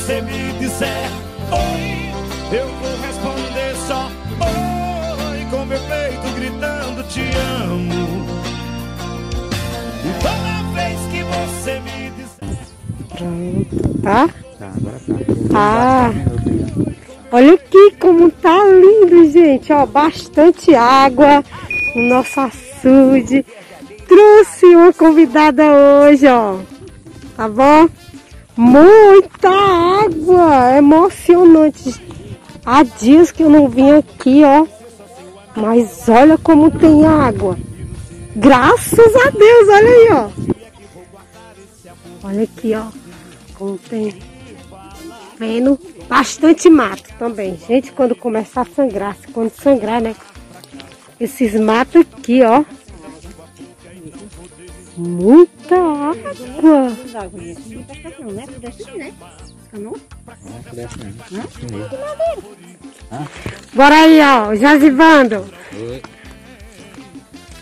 você me disser oi, eu vou responder só oi, com meu peito gritando te amo. E toda vez que você me disser. Tá? Tá, agora tá. Ah! Olha aqui como tá lindo, gente. Ó, bastante água no nosso açude. Trouxe uma convidada hoje, ó. Tá bom? Muita água! Emocionante. Há dias que eu não vim aqui, ó. Mas olha como tem água. Graças a Deus, olha aí, ó. Olha aqui, ó. Como tem. Vendo? Bastante mato também. Gente, quando começar a sangrar, quando sangrar, né? Esses matos aqui, ó. Muita água. Bora aí, ó. Jazivando. Oi.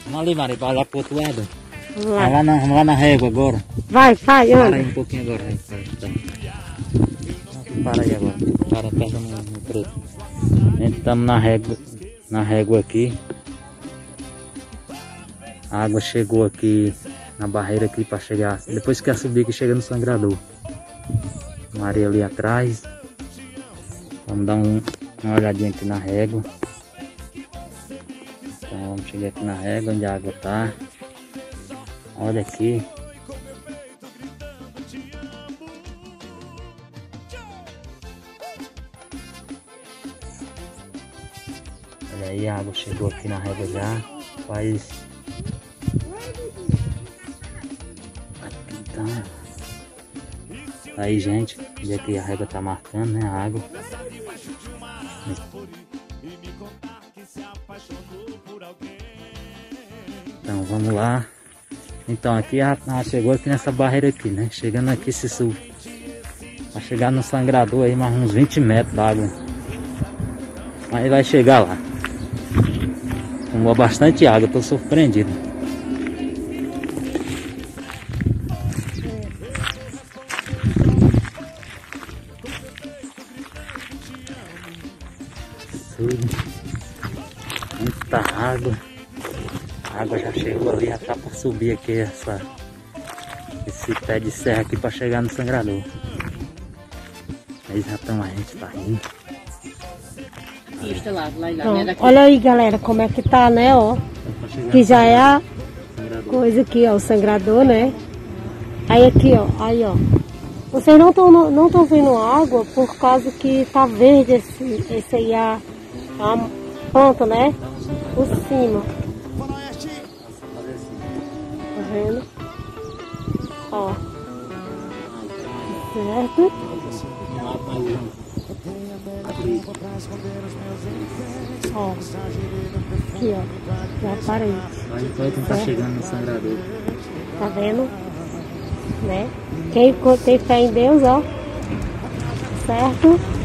Vamos ali, Maria, para lá pro outro lado. Vamos Vamos lá. lá na, vamos lá na régua agora. Vai, vai, Para anda. aí um pouquinho agora. Aí, para, para. para aí agora. Para perto no, no preto. Estamos na régua, na régua aqui. A água chegou aqui na barreira aqui para chegar. Depois que subir que chega no sangrador. Maria ali atrás. Vamos dar um, uma olhadinha aqui na régua. Então vamos chegar aqui na régua onde a água tá. Olha aqui. Olha aí, a água chegou aqui na régua já. Faz. Tá. Aí, gente, onde é que a régua tá marcando, né? A água. Então, vamos lá. Então, aqui ela, chegou aqui nessa barreira aqui, né? Chegando aqui esse sul. Vai chegar no sangrador aí mais uns 20 metros d'água. Aí vai chegar lá. Tomou bastante água, tô surpreendido. Água. A água já chegou ali, já tá por subir aqui essa, esse pé de serra aqui para chegar no sangrador. Aí já estão, a gente tá indo. Pista lá, lá, lá, Ó, né, olha aí, galera, como é que tá, né, ó. Pra Que já é a sangrador. coisa aqui, ó, o sangrador, né? Aí aqui, ó, aí, ó. Vocês não estão não tão vendo água por causa que tá verde esse, esse aí, a, a ponta, né? Por cima. Tá vendo? Ó. Certo? Ó. Aqui, ó. Já parei. Quem tá chegando no sangrador. Tá vendo? Né? Quem tem fé em Deus, ó. Certo?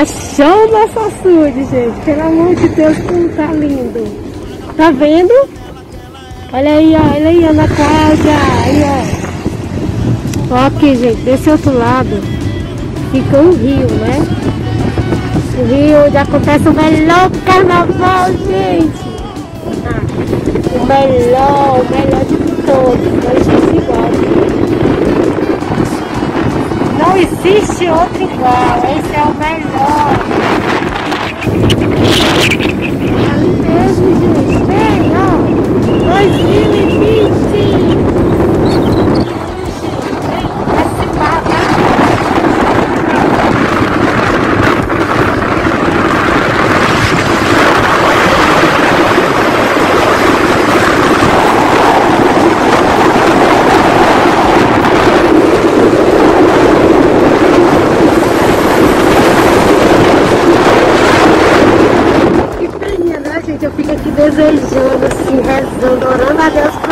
Tá show nosso açude, gente. Pelo amor de Deus, como tá lindo. Tá vendo? Olha aí, ó. Olha aí, Ana Cláudia. Aí, ó. Ó aqui, gente. Desse outro lado fica um rio, né? O rio onde acontece o melhor carnaval, gente. Ah, o melhor, o melhor de todos. Não existe igual. Existe outro igual. Esse é o melhor. Ali mesmo. Vem, ó. 2020. Esse barco Que peninha, né, gente? Eu fico aqui desejando, assim, rezando, orando a Deus por.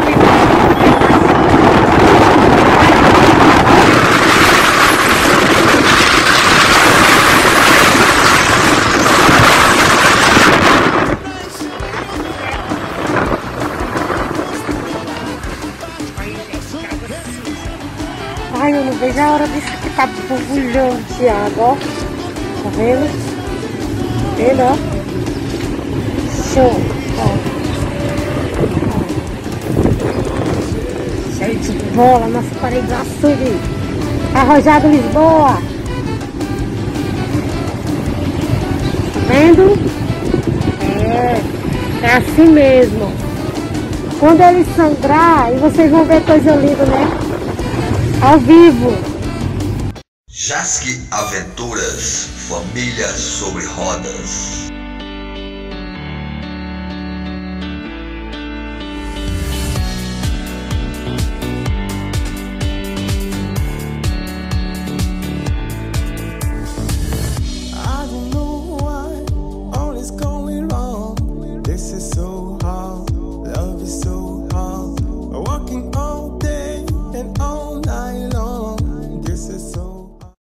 Ai, eu não vejo a hora disso que tá borbulhando de água, ó. Tá vendo? Vendo, ó? Show. Cheio de bola, nossa parede do açude. Arrojado Lisboa. Tá vendo? É, é assim mesmo. Quando ele sangrar, e vocês vão ver coisa linda, né? Ao vivo. Jasque Aventuras, família sobre rodas.